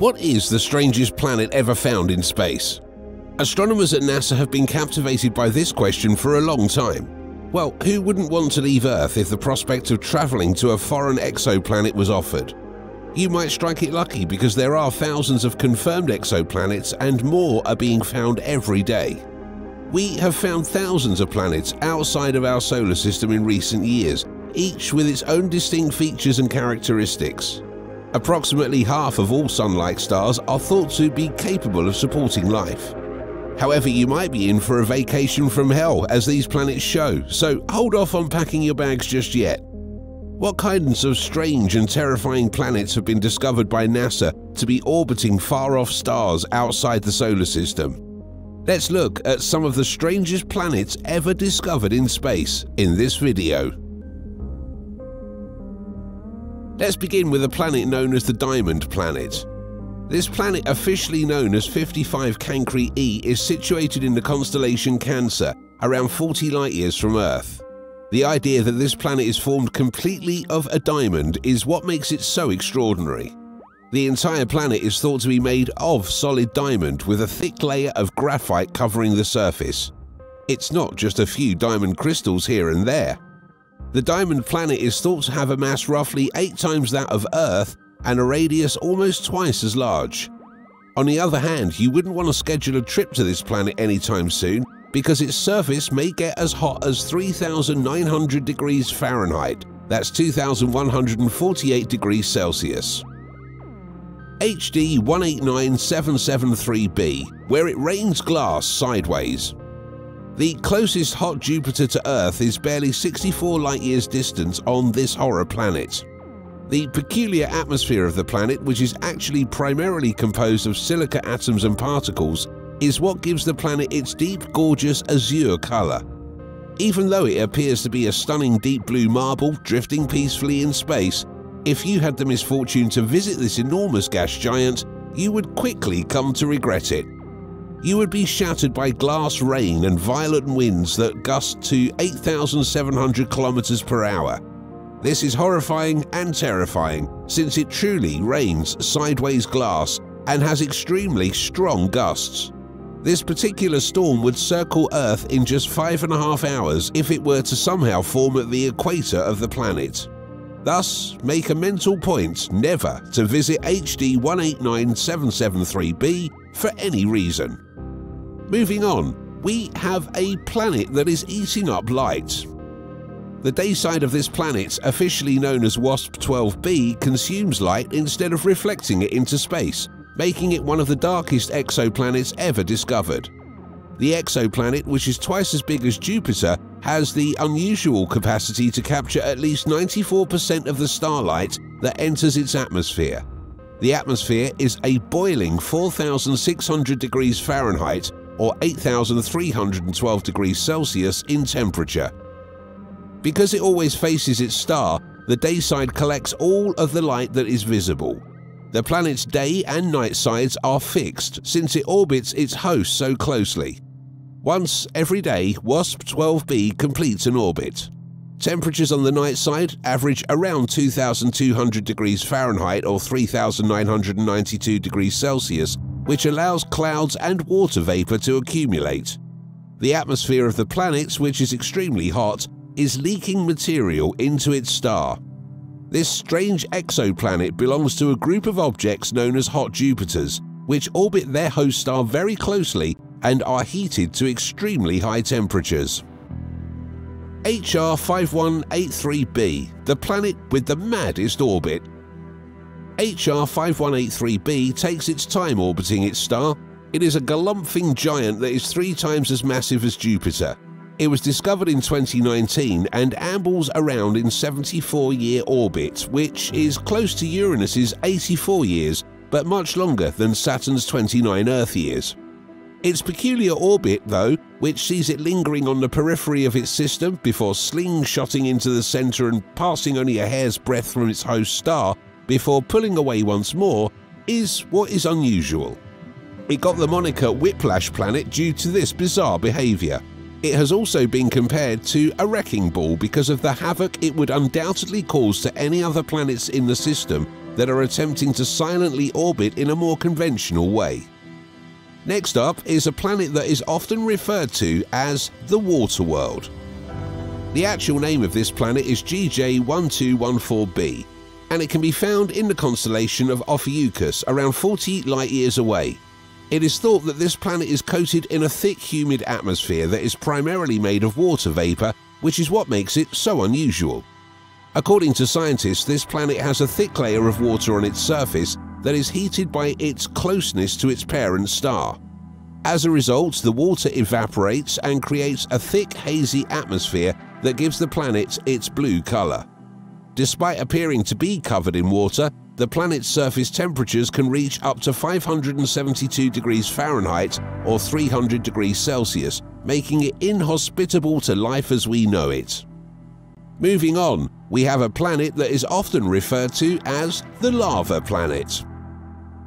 What is the strangest planet ever found in space? Astronomers at NASA have been captivated by this question for a long time. Well, who wouldn't want to leave Earth if the prospect of travelling to a foreign exoplanet was offered? You might strike it lucky because there are thousands of confirmed exoplanets and more are being found every day. We have found thousands of planets outside of our solar system in recent years, each with its own distinct features and characteristics. Approximately half of all Sun-like stars are thought to be capable of supporting life. However, you might be in for a vacation from hell as these planets show, so hold off on packing your bags just yet. What kinds of strange and terrifying planets have been discovered by NASA to be orbiting far-off stars outside the solar system? Let's look at some of the strangest planets ever discovered in space in this video. Let's begin with a planet known as the Diamond Planet. This planet, officially known as 55 Cancri e, is situated in the constellation Cancer, around 40 light years from Earth. The idea that this planet is formed completely of a diamond is what makes it so extraordinary. The entire planet is thought to be made of solid diamond with a thick layer of graphite covering the surface. It's not just a few diamond crystals here and there. The diamond planet is thought to have a mass roughly 8 times that of Earth and a radius almost twice as large. On the other hand, you wouldn't want to schedule a trip to this planet anytime soon because its surface may get as hot as 3,900 degrees Fahrenheit, that's 2,148 degrees Celsius. HD 189773b, where it rains glass sideways. The closest hot Jupiter to Earth is barely 64 light-years distance on this horror planet. The peculiar atmosphere of the planet, which is actually primarily composed of silica atoms and particles, is what gives the planet its deep, gorgeous azure color. Even though it appears to be a stunning deep blue marble drifting peacefully in space, if you had the misfortune to visit this enormous gas giant, you would quickly come to regret it you would be shattered by glass rain and violent winds that gust to 8,700 kilometers per hour. This is horrifying and terrifying since it truly rains sideways glass and has extremely strong gusts. This particular storm would circle Earth in just five and a half hours if it were to somehow form at the equator of the planet. Thus, make a mental point never to visit HD 189773b for any reason. Moving on, we have a planet that is eating up light. The day side of this planet, officially known as WASP-12b, consumes light instead of reflecting it into space, making it one of the darkest exoplanets ever discovered. The exoplanet, which is twice as big as Jupiter, has the unusual capacity to capture at least 94% of the starlight that enters its atmosphere. The atmosphere is a boiling 4,600 degrees Fahrenheit or 8,312 degrees Celsius in temperature. Because it always faces its star, the day side collects all of the light that is visible. The planet's day and night sides are fixed since it orbits its host so closely. Once every day, WASP-12b completes an orbit. Temperatures on the night side average around 2,200 degrees Fahrenheit or 3,992 degrees Celsius which allows clouds and water vapor to accumulate. The atmosphere of the planet, which is extremely hot, is leaking material into its star. This strange exoplanet belongs to a group of objects known as hot Jupiters, which orbit their host star very closely and are heated to extremely high temperatures. HR 5183b, the planet with the maddest orbit, HR 5183b takes its time orbiting its star. It is a galumphing giant that is three times as massive as Jupiter. It was discovered in 2019 and ambles around in 74-year orbit, which is close to Uranus's 84 years, but much longer than Saturn's 29 Earth years. Its peculiar orbit, though, which sees it lingering on the periphery of its system before slingshotting into the centre and passing only a hair's breadth from its host star, before pulling away once more is what is unusual. It got the moniker Whiplash Planet due to this bizarre behaviour. It has also been compared to a wrecking ball because of the havoc it would undoubtedly cause to any other planets in the system that are attempting to silently orbit in a more conventional way. Next up is a planet that is often referred to as the Water World. The actual name of this planet is GJ1214b, and it can be found in the constellation of Ophiuchus, around 40 light years away. It is thought that this planet is coated in a thick, humid atmosphere that is primarily made of water vapour, which is what makes it so unusual. According to scientists, this planet has a thick layer of water on its surface that is heated by its closeness to its parent star. As a result, the water evaporates and creates a thick, hazy atmosphere that gives the planet its blue colour. Despite appearing to be covered in water, the planet's surface temperatures can reach up to 572 degrees Fahrenheit or 300 degrees Celsius, making it inhospitable to life as we know it. Moving on, we have a planet that is often referred to as the lava planet.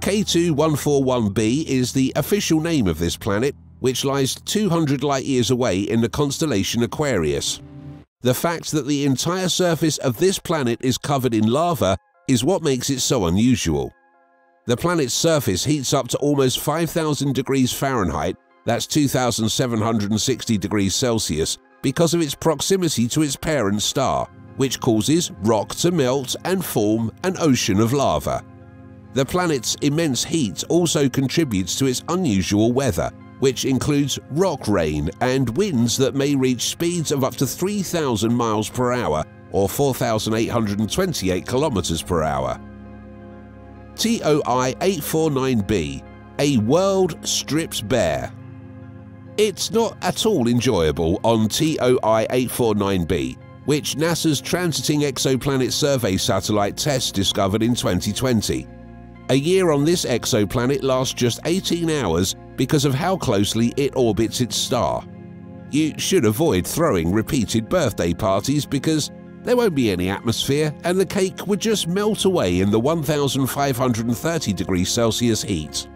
K2141b is the official name of this planet, which lies 200 light years away in the constellation Aquarius. The fact that the entire surface of this planet is covered in lava is what makes it so unusual. The planet's surface heats up to almost 5,000 degrees Fahrenheit, that's 2,760 degrees Celsius, because of its proximity to its parent star, which causes rock to melt and form an ocean of lava. The planet's immense heat also contributes to its unusual weather, which includes rock rain and winds that may reach speeds of up to 3,000 miles per hour or 4,828 kilometers per hour. TOI 849b, a world strips bare. It's not at all enjoyable on TOI 849b, which NASA's Transiting Exoplanet Survey satellite TESS discovered in 2020. A year on this exoplanet lasts just 18 hours because of how closely it orbits its star. You should avoid throwing repeated birthday parties because there won't be any atmosphere and the cake would just melt away in the 1530 degrees Celsius heat.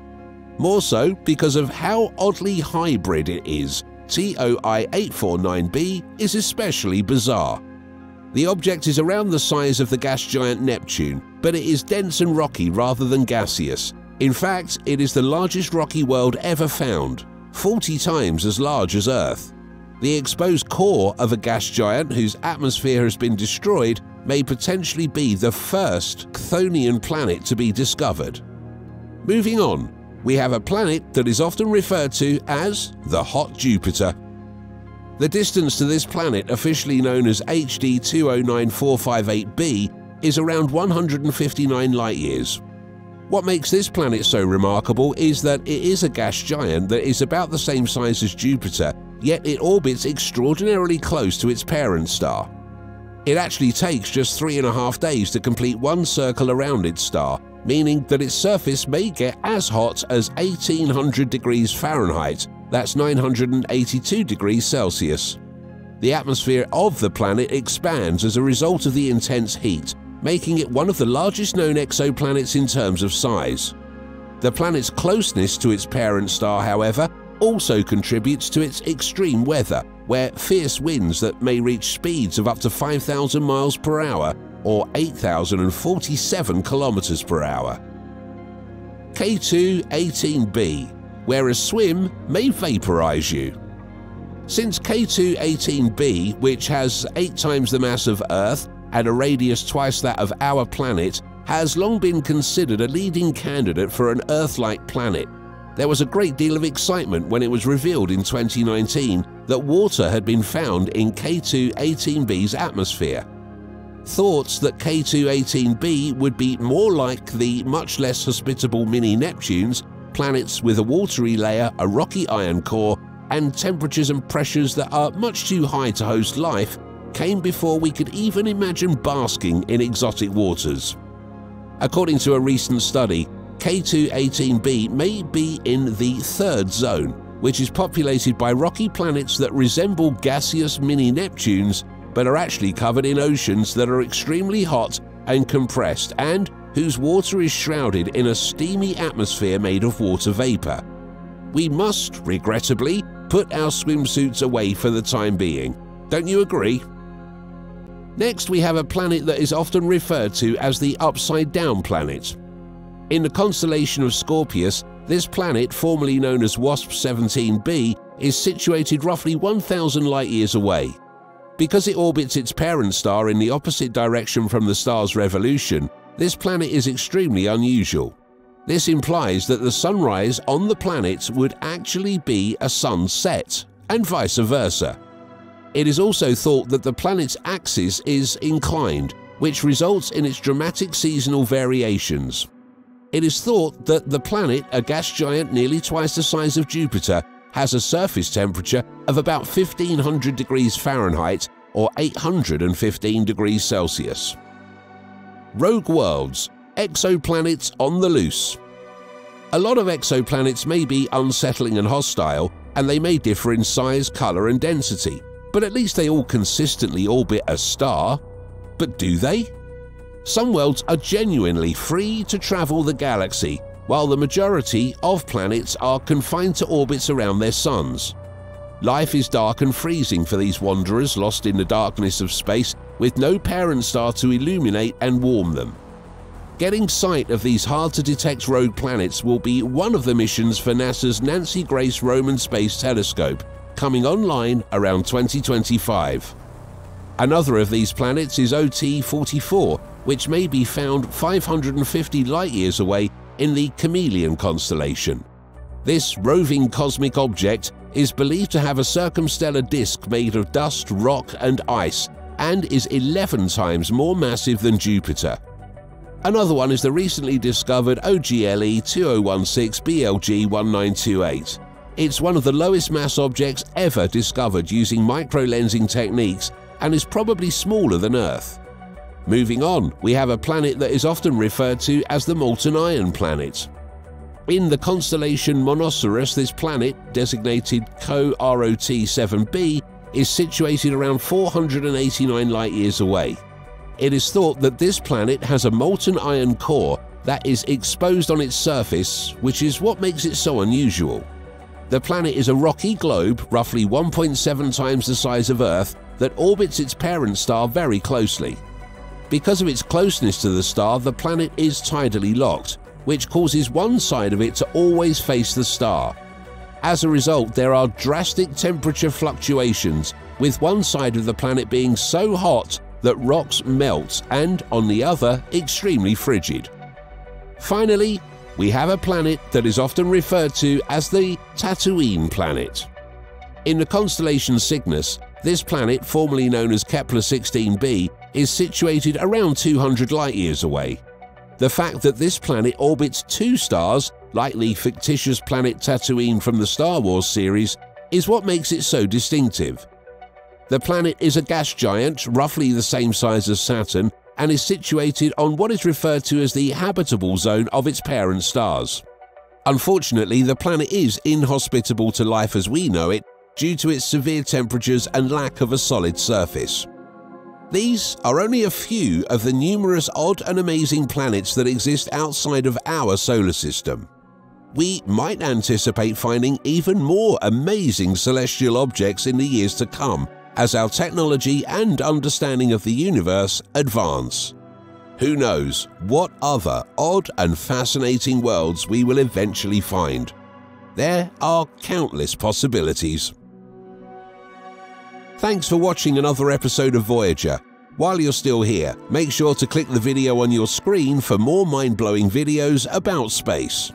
More so because of how oddly hybrid it is, TOI 849b is especially bizarre. The object is around the size of the gas giant Neptune, but it is dense and rocky rather than gaseous. In fact, it is the largest rocky world ever found, 40 times as large as Earth. The exposed core of a gas giant whose atmosphere has been destroyed may potentially be the first Chthonian planet to be discovered. Moving on, we have a planet that is often referred to as the Hot Jupiter. The distance to this planet, officially known as HD 209458b, is around 159 light years. What makes this planet so remarkable is that it is a gas giant that is about the same size as Jupiter, yet it orbits extraordinarily close to its parent star. It actually takes just three and a half days to complete one circle around its star, meaning that its surface may get as hot as 1800 degrees Fahrenheit, that's 982 degrees Celsius. The atmosphere of the planet expands as a result of the intense heat, making it one of the largest known exoplanets in terms of size. The planet's closeness to its parent star, however, also contributes to its extreme weather, where fierce winds that may reach speeds of up to 5,000 miles per hour or 8,047 kilometers per hour. K2-18b where a swim may vaporize you. Since K2-18b, which has eight times the mass of Earth and a radius twice that of our planet, has long been considered a leading candidate for an Earth-like planet, there was a great deal of excitement when it was revealed in 2019 that water had been found in K2-18b's atmosphere. Thoughts that K2-18b would be more like the much less hospitable mini-Neptunes planets with a watery layer, a rocky iron core, and temperatures and pressures that are much too high to host life came before we could even imagine basking in exotic waters. According to a recent study, K2-18b may be in the third zone, which is populated by rocky planets that resemble gaseous mini-Neptunes but are actually covered in oceans that are extremely hot and compressed and whose water is shrouded in a steamy atmosphere made of water vapor. We must, regrettably, put our swimsuits away for the time being. Don't you agree? Next, we have a planet that is often referred to as the Upside Down Planet. In the constellation of Scorpius, this planet, formerly known as WASP 17b, is situated roughly 1,000 light-years away. Because it orbits its parent star in the opposite direction from the star's revolution, this planet is extremely unusual. This implies that the sunrise on the planet would actually be a sunset, and vice versa. It is also thought that the planet's axis is inclined, which results in its dramatic seasonal variations. It is thought that the planet, a gas giant nearly twice the size of Jupiter, has a surface temperature of about 1500 degrees Fahrenheit or 815 degrees Celsius. Rogue worlds, exoplanets on the loose. A lot of exoplanets may be unsettling and hostile, and they may differ in size, colour and density, but at least they all consistently orbit a star. But do they? Some worlds are genuinely free to travel the galaxy, while the majority of planets are confined to orbits around their suns. Life is dark and freezing for these wanderers lost in the darkness of space with no parent star to illuminate and warm them. Getting sight of these hard-to-detect rogue planets will be one of the missions for NASA's Nancy Grace Roman Space Telescope, coming online around 2025. Another of these planets is OT-44, which may be found 550 light-years away in the Chamaeleon constellation. This roving cosmic object is believed to have a circumstellar disk made of dust, rock and ice and is 11 times more massive than Jupiter. Another one is the recently discovered OGLE 2016 BLG 1928. It's one of the lowest mass objects ever discovered using microlensing techniques and is probably smaller than Earth. Moving on, we have a planet that is often referred to as the Molten Iron Planet. In the constellation Monoceros, this planet, designated CoROT-7b, is situated around 489 light-years away. It is thought that this planet has a molten iron core that is exposed on its surface, which is what makes it so unusual. The planet is a rocky globe, roughly 1.7 times the size of Earth, that orbits its parent star very closely. Because of its closeness to the star, the planet is tidally locked, which causes one side of it to always face the star. As a result, there are drastic temperature fluctuations, with one side of the planet being so hot that rocks melt and, on the other, extremely frigid. Finally, we have a planet that is often referred to as the Tatooine planet. In the constellation Cygnus, this planet, formerly known as Kepler 16b, is situated around 200 light-years away. The fact that this planet orbits two stars, like the fictitious planet Tatooine from the Star Wars series, is what makes it so distinctive. The planet is a gas giant, roughly the same size as Saturn, and is situated on what is referred to as the habitable zone of its parent stars. Unfortunately, the planet is inhospitable to life as we know it due to its severe temperatures and lack of a solid surface. These are only a few of the numerous odd and amazing planets that exist outside of our solar system. We might anticipate finding even more amazing celestial objects in the years to come as our technology and understanding of the universe advance. Who knows what other odd and fascinating worlds we will eventually find. There are countless possibilities. Thanks for watching another episode of Voyager. While you're still here, make sure to click the video on your screen for more mind-blowing videos about space.